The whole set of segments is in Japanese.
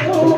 Oh.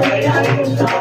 Hey, I'm